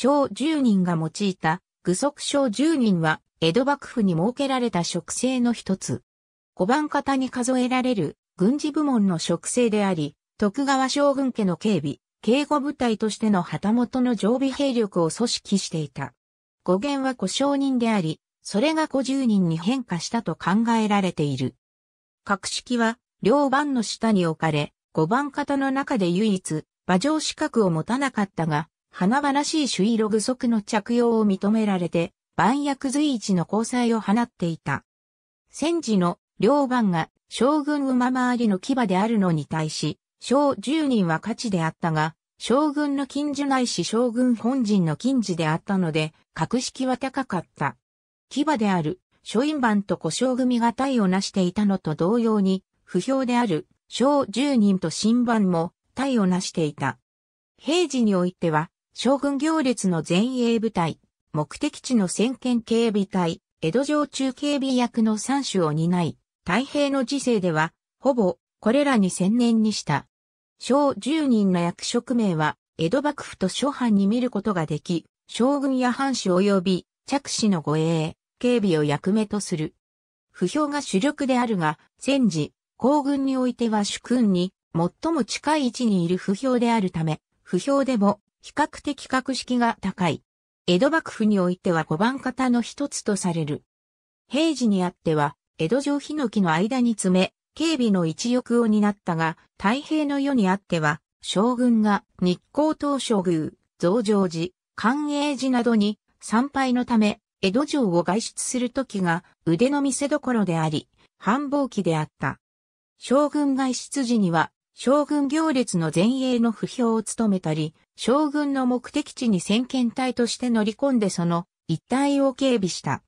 小十人が用いた具足小十人は江戸幕府に設けられた職制の一つ。五番方に数えられる軍事部門の職制であり、徳川将軍家の警備、警護部隊としての旗本の常備兵力を組織していた。語源は古商人であり、それが五十人に変化したと考えられている。格式は両番の下に置かれ、五番方の中で唯一、馬上資格を持たなかったが、華々しい朱色具足の着用を認められて、番役随一の交際を放っていた。戦時の両番が将軍馬回りの牙であるのに対し、小十人は価値であったが、将軍の近所ないし将軍本陣の近似であったので、格式は高かった。牙である、諸院番と古将組が体を成していたのと同様に、不評である、小十人と新番も体を成していた。平時においては、将軍行列の前衛部隊、目的地の先見警備隊、江戸城中警備役の三種を担い、太平の時世では、ほぼ、これらに専念にした。小十人の役職名は、江戸幕府と諸藩に見ることができ、将軍や藩主及び、着手の護衛、警備を役目とする。不評が主力であるが、戦時、皇軍においては主君に、最も近い位置にいる不評であるため、不評でも、比較的格式が高い。江戸幕府においては五番方の一つとされる。平時にあっては、江戸城ヒノキの間に詰め、警備の一翼を担ったが、太平の世にあっては、将軍が日光東照宮、増上寺、寛永寺などに参拝のため、江戸城を外出するときが腕の見せ所であり、繁忙期であった。将軍外出時には、将軍行列の前衛の不評を務めたり、将軍の目的地に先見隊として乗り込んでその一帯を警備した。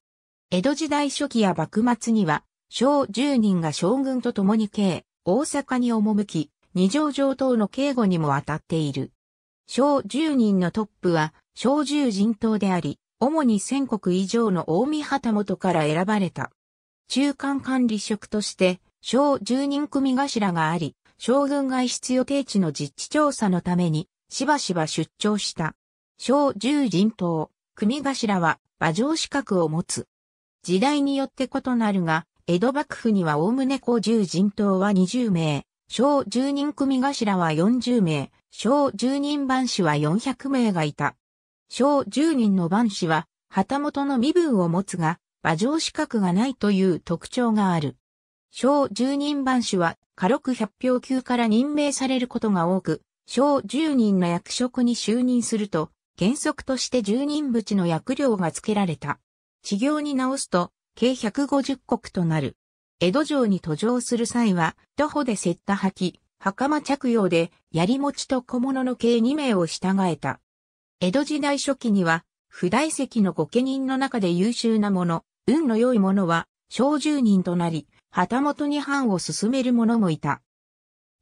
江戸時代初期や幕末には、小十人が将軍と共に京、大阪に赴き、二条城等の警護にも当たっている。小十人のトップは、小十人党であり、主に千国以上の大見旗本から選ばれた。中間管理職として、小十人組頭があり、将軍外出予定地の実地調査のために、しばしば出張した。小十人党、組頭は馬上資格を持つ。時代によって異なるが、江戸幕府には大宗公十人党は20名、小十人組頭は40名、小十人番士は400名がいた。小十人の番士は、旗本の身分を持つが、馬上資格がないという特徴がある。小十人番士は、家禄百票級から任命されることが多く、小十人の役職に就任すると、原則として十人淵の役料が付けられた。治行に直すと、計150石となる。江戸城に途上する際は、徒歩でセッタ履き、袴着用で、槍持ちと小物の計2名を従えた。江戸時代初期には、不大席の御家人の中で優秀な者、運の良い者は、小十人となり、旗本に藩を進める者もいた。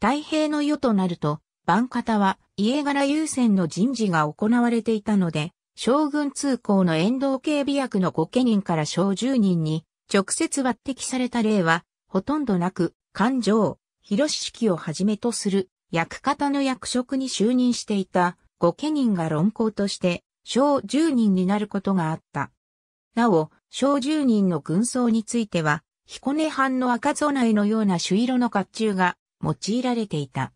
太平の世となると、番方は家柄優先の人事が行われていたので、将軍通行の沿道警備役の御家人から小十人に直接抜擢された例はほとんどなく、官城、広式をはじめとする役方の役職に就任していた御家人が論考として小十人になることがあった。なお、小十人の軍装については、彦根藩の赤備えのような朱色の甲冑が用いられていた。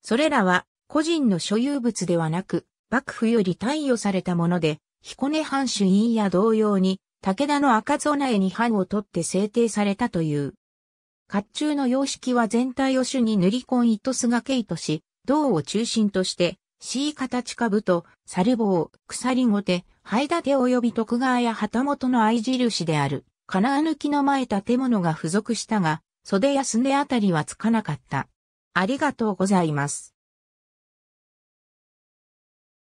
それらは個人の所有物ではなく、幕府より貸与されたもので、彦根藩主院や同様に、武田の赤備えに藩を取って制定されたという。甲冑の様式は全体を主に塗り込ん糸菅毛糸し、銅を中心として、C 形兜と、猿棒、鎖ごて、灰立て及び徳川や旗本の合印である、金抜きの前建物が付属したが、袖やすねあたりはつかなかった。ありがとうございます。